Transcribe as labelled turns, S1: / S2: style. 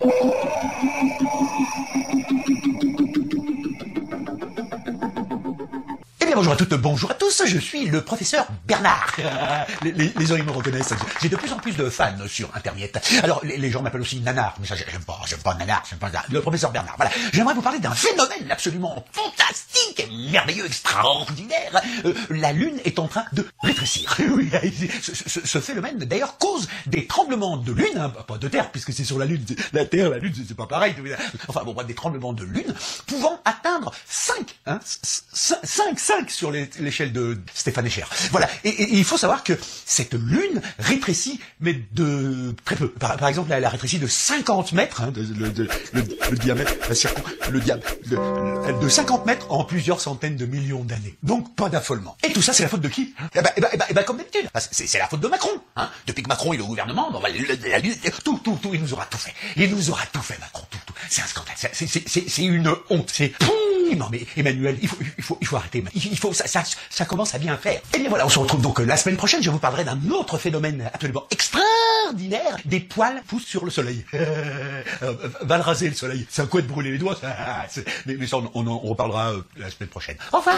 S1: Eh bien bonjour à toutes, bonjour à tous, je suis le professeur Bernard. Les, les, les oreilles me reconnaissent, j'ai de plus en plus de fans sur Internet. Alors les, gens m'appellent aussi Nanar, mais ça j'aime pas, j'aime pas Nanar, j'aime pas ça. Le professeur Bernard, voilà. J'aimerais vous parler d'un phénomène absolument fantastique, merveilleux, extraordinaire. Euh, la Lune est en train de rétrécir. Oui, ce, phénomène d'ailleurs cause des tremblements de Lune, hein, pas de Terre, puisque c'est sur la Lune. La Terre, la Lune, c'est pas pareil. Enfin bon, des tremblements de Lune pouvant atteindre 5, hein, 5, 5 sur l'échelle de Stéphane Echer. Voilà. Et, il faut savoir que cette Lune rétrécit, mais de très peu. Par, par exemple, elle a rétréci de 50 mètres, hein, de- le, diamètre, la le diamètre, de 50 mètres en plusieurs centaines de millions d'années. Donc pas d'affolement. Et tout ça, c'est la faute de qui? Eh ben, eh ben, eh ben, eh comme d'habitude. Ah, C'est la faute de Macron. Hein. Depuis que Macron est au gouvernement, tout, tout, tout, il nous aura tout fait. Il nous aura tout fait, Macron, tout, tout. C'est un scandale. C'est- une honte. C'est non mais Emmanuel, il faut, il faut, il faut arrêter. Il faut, ça, ça, ça commence à bien faire. Et bien voilà, on se retrouve donc euh, la semaine prochaine. Je vous parlerai d'un autre phénomène absolument Des poils poussent sur le soleil. Euh, Va le raser le soleil. C'est un coup de brûler les doigts. Mais, mais ça, on, on en on reparlera euh, la semaine prochaine. Au revoir.